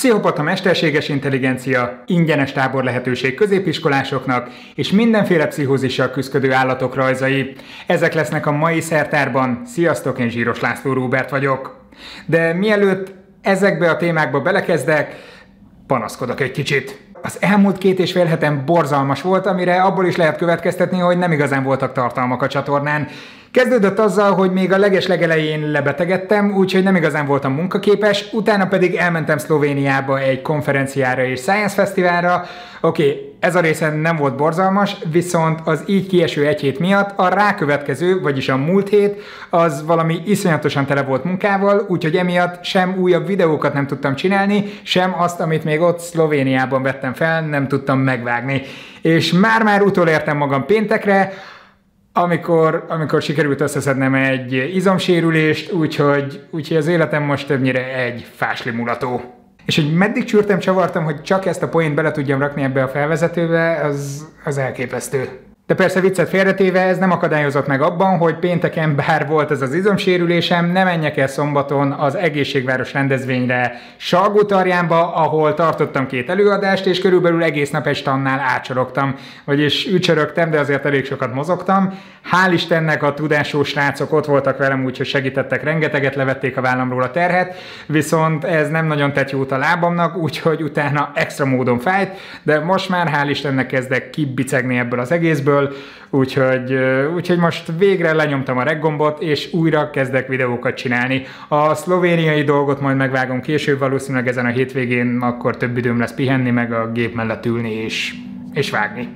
Pszichopata mesterséges intelligencia, ingyenes tábor lehetőség középiskolásoknak és mindenféle pszichózissal küzdő állatok rajzai. Ezek lesznek a mai szertárban. Sziasztok, én Zsíros László Róbert vagyok. De mielőtt ezekbe a témákba belekezdek, panaszkodok egy kicsit. Az elmúlt két és fél heten borzalmas volt, amire abból is lehet következtetni, hogy nem igazán voltak tartalmak a csatornán. Kezdődött azzal, hogy még a leges legelején lebetegedtem, úgyhogy nem igazán voltam munkaképes, utána pedig elmentem Szlovéniába egy konferenciára és Science Fesztiválra. Oké, okay, ez a része nem volt borzalmas, viszont az így kieső egy hét miatt a rákövetkező, vagyis a múlt hét, az valami iszonyatosan tele volt munkával, úgyhogy emiatt sem újabb videókat nem tudtam csinálni, sem azt, amit még ott Szlovéniában vettem fel, nem tudtam megvágni. És már-már utolértem magam péntekre, amikor, amikor sikerült összeszednem egy izomsérülést, úgyhogy, úgyhogy az életem most többnyire egy fásli mulató. És hogy meddig csúrtam, csavartam, hogy csak ezt a poént bele tudjam rakni ebbe a felvezetőbe, az, az elképesztő. De persze viccet félretéve ez nem akadályozott meg abban, hogy pénteken bár volt ez az izomsérülésem, ne menjek el szombaton az egészségváros rendezvényre. Salgótarjánba, ahol tartottam két előadást, és körülbelül egész nap egy stannál ácsorogtam, vagyis ücsörögtem, de azért elég sokat mozogtam. Hál' Istennek a tudású srácok ott voltak velem, úgyhogy segítettek. Rengeteget, levették a vállamról a terhet, viszont ez nem nagyon tett jót a lábamnak, úgyhogy utána extra módon fájt, de most már hál' Istennek kezdek kibicegni ebből az egészből, föl, úgyhogy, úgyhogy most végre lenyomtam a reggombot, és újra kezdek videókat csinálni. A szlovéniai dolgot majd megvágom később, valószínűleg ezen a hétvégén akkor több időm lesz pihenni, meg a gép mellett ülni és, és vágni.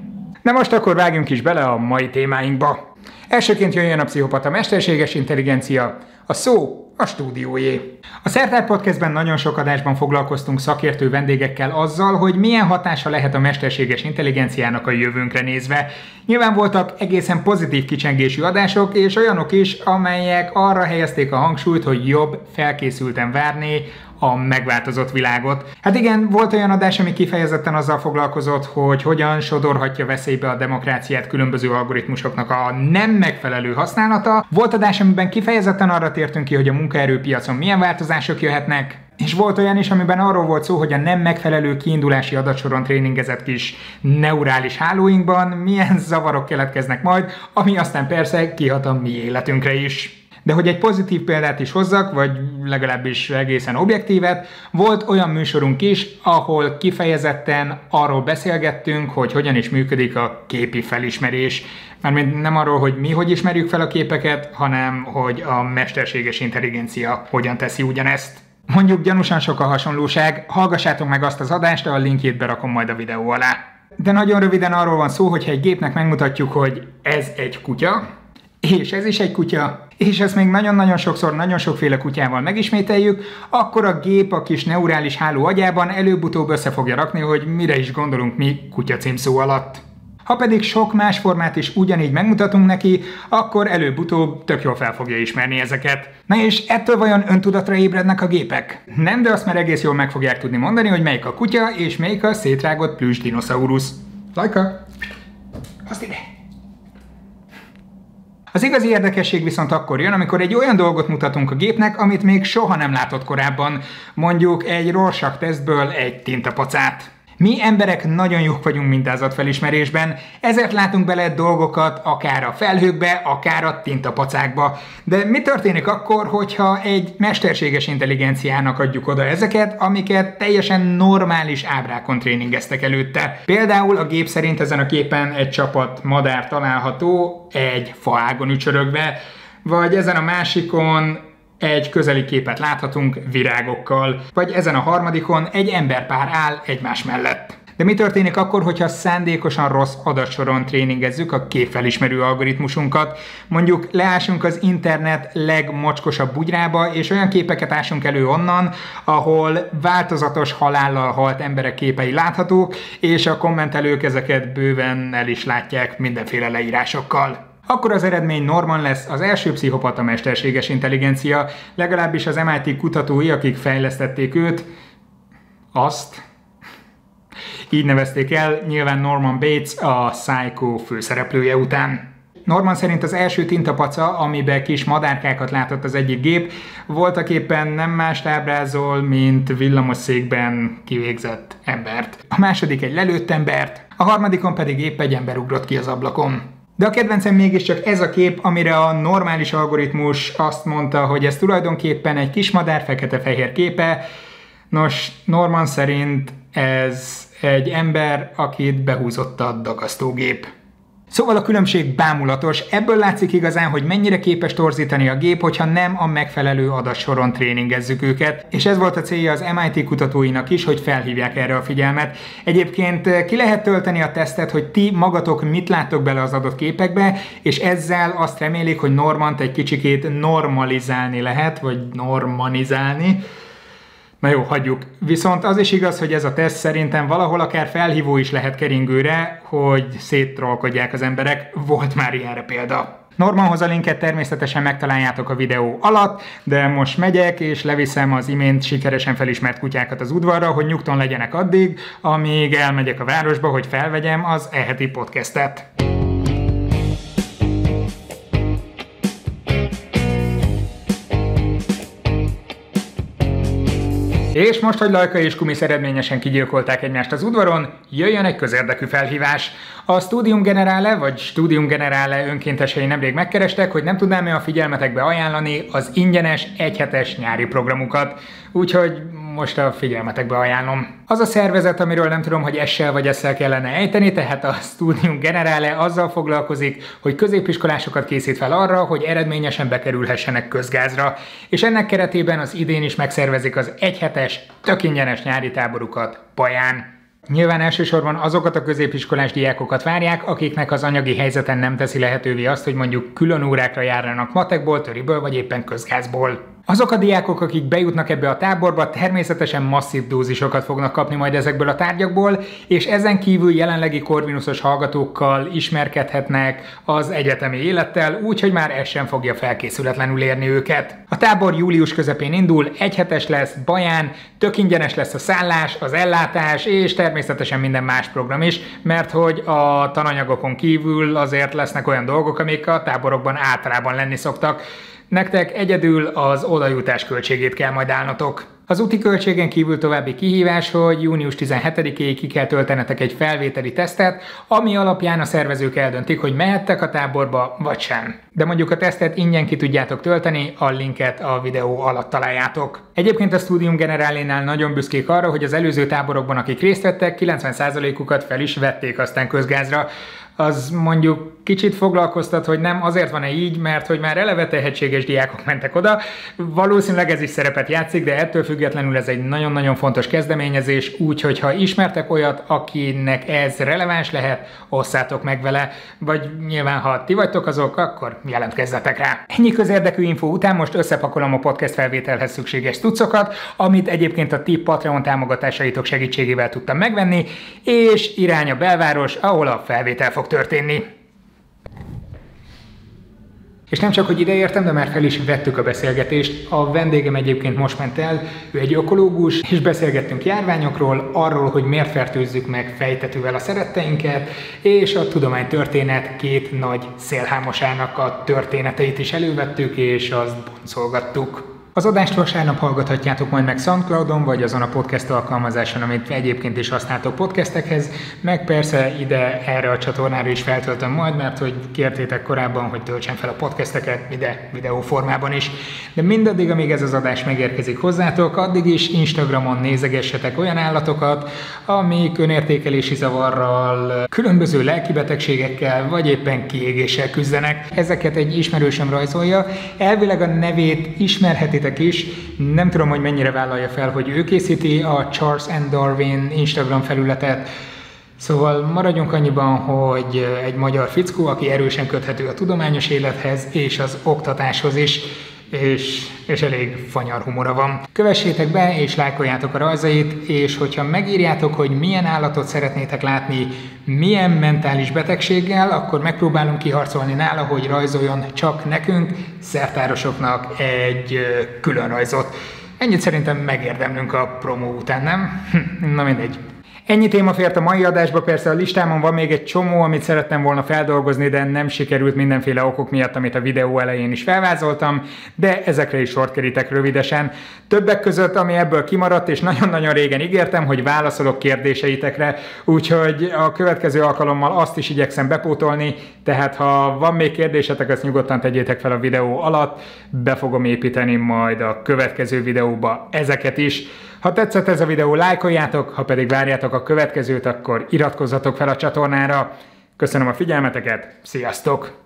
De most akkor vágjunk is bele a mai témáinkba. Elsőként jöjjön a pszichopata mesterséges intelligencia, a szó a stúdiójé. A Szertár Podcastben nagyon sok adásban foglalkoztunk szakértő vendégekkel azzal, hogy milyen hatása lehet a mesterséges intelligenciának a jövőnkre nézve. Nyilván voltak egészen pozitív kicsengésű adások, és olyanok is, amelyek arra helyezték a hangsúlyt, hogy jobb felkészülten várni a megváltozott világot. Hát igen, volt olyan adás, ami kifejezetten azzal foglalkozott, hogy hogyan sodorhatja veszélybe a demokráciát különböző algoritmusoknak a nem megfelelő használata. Volt adás, amiben kifejezetten arra tértünk ki, hogy a munkaerőpiacon milyen változások jöhetnek, és volt olyan is, amiben arról volt szó, hogy a nem megfelelő kiindulási adatsoron tréningezett kis neurális hálóinkban milyen zavarok keletkeznek majd, ami aztán persze kihat a mi életünkre is. De hogy egy pozitív példát is hozzak, vagy legalábbis egészen objektívet, volt olyan műsorunk is, ahol kifejezetten arról beszélgettünk, hogy hogyan is működik a képi felismerés. Mármint nem arról, hogy mi hogy ismerjük fel a képeket, hanem hogy a mesterséges intelligencia hogyan teszi ugyanezt. Mondjuk gyanúsan sok a hasonlóság, hallgassátok meg azt az adást, a linkjét berakom majd a videó alá. De nagyon röviden arról van szó, hogy ha egy gépnek megmutatjuk, hogy ez egy kutya, és ez is egy kutya, és ezt még nagyon-nagyon sokszor, nagyon sokféle kutyával megismételjük, akkor a gép a kis neurális háló agyában előbb-utóbb össze fogja rakni, hogy mire is gondolunk mi kutya címszó alatt. Ha pedig sok más formát is ugyanígy megmutatunk neki, akkor előbb-utóbb tök jól fel fogja ismerni ezeket. Na és ettől vajon öntudatra ébrednek a gépek? Nem, de azt már egész jól meg fogják tudni mondani, hogy melyik a kutya és melyik a szétrágott plüss dinoszaurusz. Lajka! Azt ide! Az igazi érdekesség viszont akkor jön, amikor egy olyan dolgot mutatunk a gépnek, amit még soha nem látott korábban, mondjuk egy Rorschach tesztből egy tintapacát. Mi emberek nagyon jók vagyunk mintázatfelismerésben, ezért látunk bele dolgokat akár a felhőkbe, akár a tintapacákba. De mi történik akkor, hogyha egy mesterséges intelligenciának adjuk oda ezeket, amiket teljesen normális ábrákon tréningeztek előtte? Például a gép szerint ezen a képen egy csapat madár található egy faágon ücsörögve, vagy ezen a másikon egy közeli képet láthatunk virágokkal, vagy ezen a harmadikon egy emberpár áll egymás mellett. De mi történik akkor, hogyha szándékosan rossz adatsoron tréningezzük a képfelismerő algoritmusunkat? Mondjuk leásunk az internet legmocskosabb bugyrába, és olyan képeket ásunk elő onnan, ahol változatos halállal halt emberek képei láthatók, és a kommentelők ezeket bőven el is látják mindenféle leírásokkal akkor az eredmény Norman lesz az első pszichopata mesterséges intelligencia, legalábbis az MIT kutatói, akik fejlesztették őt, azt, így nevezték el, nyilván Norman Bates a Psycho főszereplője után. Norman szerint az első tintapaca, amiben kis madárkákat látott az egyik gép, voltak éppen nem más ábrázol, mint villamosszékben kivégzett embert. A második egy lelőtt embert, a harmadikon pedig épp egy ember ugrott ki az ablakon. De a kedvencem mégiscsak ez a kép, amire a normális algoritmus azt mondta, hogy ez tulajdonképpen egy kismadár fekete-fehér képe. Nos, Norman szerint ez egy ember, akit behúzott a dagasztógép. Szóval a különbség bámulatos, ebből látszik igazán, hogy mennyire képes torzítani a gép, hogyha nem a megfelelő adatsoron tréningezzük őket, és ez volt a célja az MIT kutatóinak is, hogy felhívják erre a figyelmet. Egyébként eh, ki lehet tölteni a tesztet, hogy ti magatok mit láttok bele az adott képekbe, és ezzel azt remélik, hogy Normant egy kicsikét normalizálni lehet, vagy normalizálni. Na jó, hagyjuk. Viszont az is igaz, hogy ez a teszt szerintem valahol akár felhívó is lehet keringőre, hogy széttrollkodják az emberek. Volt már ilyenre példa. Normanhoz a linket természetesen megtaláljátok a videó alatt, de most megyek és leviszem az imént sikeresen felismert kutyákat az udvarra, hogy nyugton legyenek addig, amíg elmegyek a városba, hogy felvegyem az eheti podcastet. És most, hogy Lajka és Kumis eredményesen kigyilkolták egymást az udvaron, jöjjön egy közérdekű felhívás. A Studium Generale vagy Studium Generale önkéntesei nemrég megkerestek, hogy nem tudnám-e a figyelmetekbe ajánlani az ingyenes egyhetes nyári programukat. Úgyhogy most a figyelmetekbe ajánlom. Az a szervezet, amiről nem tudom, hogy essel vagy essel kellene ejteni, tehát a Studium Generale azzal foglalkozik, hogy középiskolásokat készít fel arra, hogy eredményesen bekerülhessenek közgázra, és ennek keretében az idén is megszervezik az egyhetes, tök nyári táborukat Paján. Nyilván elsősorban azokat a középiskolás diákokat várják, akiknek az anyagi helyzeten nem teszi lehetővé azt, hogy mondjuk külön órákra járnának matekból, töriből vagy éppen közgázból. Azok a diákok, akik bejutnak ebbe a táborba, természetesen masszív dózisokat fognak kapni majd ezekből a tárgyakból, és ezen kívül jelenlegi korvinuszos hallgatókkal ismerkedhetnek az egyetemi élettel, úgyhogy már ez sem fogja felkészületlenül érni őket. A tábor július közepén indul, egyhetes lesz, baján, tök ingyenes lesz a szállás, az ellátás, és természetesen minden más program is, mert hogy a tananyagokon kívül azért lesznek olyan dolgok, amik a táborokban általában lenni szoktak. Nektek egyedül az odajutás költségét kell majd állnotok. Az úti költségen kívül további kihívás, hogy június 17-ig ki kell töltenetek egy felvételi tesztet, ami alapján a szervezők eldöntik, hogy mehettek a táborba, vagy sem. De mondjuk a tesztet ingyen ki tudjátok tölteni, a linket a videó alatt találjátok. Egyébként a Studium Generalénál nagyon büszkék arra, hogy az előző táborokban, akik részt vettek, 90%-ukat fel is vették aztán közgázra, az mondjuk kicsit foglalkoztat, hogy nem azért van-e így, mert hogy már eleve tehetséges diákok mentek oda. Valószínűleg ez is szerepet játszik, de ettől függetlenül ez egy nagyon-nagyon fontos kezdeményezés, úgyhogy ha ismertek olyat, akinek ez releváns lehet, osszátok meg vele, vagy nyilván ha ti vagytok azok, akkor jelentkezzetek rá. Ennyi közérdekű info után most összepakolom a podcast felvételhez szükséges tucokat, amit egyébként a ti Patreon támogatásaitok segítségével tudtam megvenni, és irány a belváros, ahol a felvétel fog történni. És nem csak, hogy ide értem, de már fel is vettük a beszélgetést. A vendégem egyébként most ment el, ő egy ökológus, és beszélgettünk járványokról, arról, hogy miért fertőzzük meg fejtetővel a szeretteinket, és a tudománytörténet két nagy szélhámosának a történeteit is elővettük, és azt boncolgattuk. Az adást vasárnap hallgathatjátok majd meg Soundcloudon, vagy azon a podcast alkalmazáson, amit egyébként is használtok podcastekhez, meg persze ide erre a csatornára is feltöltöm majd, mert hogy kértétek korábban, hogy töltsem fel a podcasteket ide videó formában is. De mindaddig, amíg ez az adás megérkezik hozzátok, addig is Instagramon nézegessetek olyan állatokat, amik önértékelési zavarral, különböző lelkibetegségekkel, vagy éppen kiégéssel küzdenek. Ezeket egy ismerősöm rajzolja. Elvileg a nevét ismerhetitek néztétek is, nem tudom, hogy mennyire vállalja fel, hogy ő készíti a Charles and Darwin Instagram felületet, Szóval maradjunk annyiban, hogy egy magyar fickó, aki erősen köthető a tudományos élethez és az oktatáshoz is, és, és elég fanyar humora van. Kövessétek be és lájkoljátok a rajzait, és hogyha megírjátok, hogy milyen állatot szeretnétek látni, milyen mentális betegséggel, akkor megpróbálunk kiharcolni nála, hogy rajzoljon csak nekünk, szertárosoknak egy külön rajzot. Ennyit szerintem megérdemlünk a promó után, nem? Hm, na mindegy. Ennyi téma fért a mai adásba, persze a listámon van még egy csomó, amit szerettem volna feldolgozni, de nem sikerült mindenféle okok miatt, amit a videó elején is felvázoltam, de ezekre is sort kerítek rövidesen. Többek között, ami ebből kimaradt, és nagyon-nagyon régen ígértem, hogy válaszolok kérdéseitekre, úgyhogy a következő alkalommal azt is igyekszem bepótolni, tehát ha van még kérdésetek, azt nyugodtan tegyétek fel a videó alatt, be fogom építeni majd a következő videóba ezeket is. Ha tetszett ez a videó, lájkoljátok, ha pedig várjátok a következőt, akkor iratkozzatok fel a csatornára. Köszönöm a figyelmeteket, sziasztok!